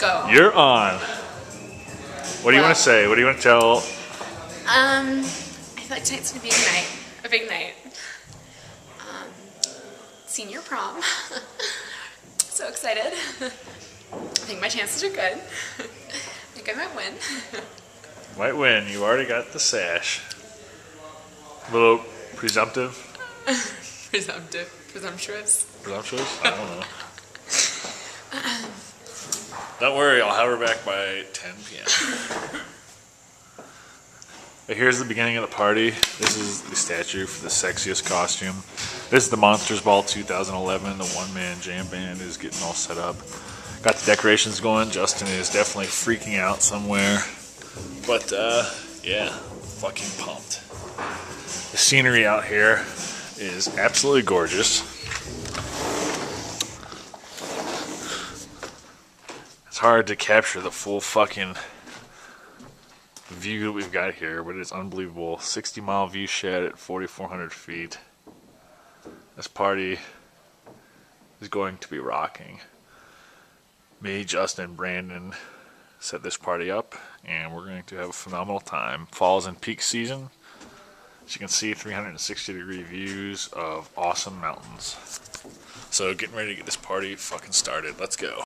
Go. You're on. What do you want to say? What do you want to tell? Um, I feel like tonight's gonna be a night, a big night. Um, senior prom. so excited. I think my chances are good. I think I might win. Might win. You already got the sash. A little presumptive. Presumptive, presumptuous. Presumptuous? I don't know. Don't worry, I'll have her back by 10 p.m. But here's the beginning of the party. This is the statue for the sexiest costume. This is the Monsters Ball 2011. The one-man jam band is getting all set up. Got the decorations going. Justin is definitely freaking out somewhere. But, uh, yeah, fucking pumped. The scenery out here is absolutely gorgeous. Hard to capture the full fucking view that we've got here, but it's unbelievable. 60 mile view shed at 4,400 feet. This party is going to be rocking. Me, Justin, Brandon set this party up, and we're going to have a phenomenal time. Fall's in peak season. As you can see, 360 degree views of awesome mountains. So, getting ready to get this party fucking started. Let's go.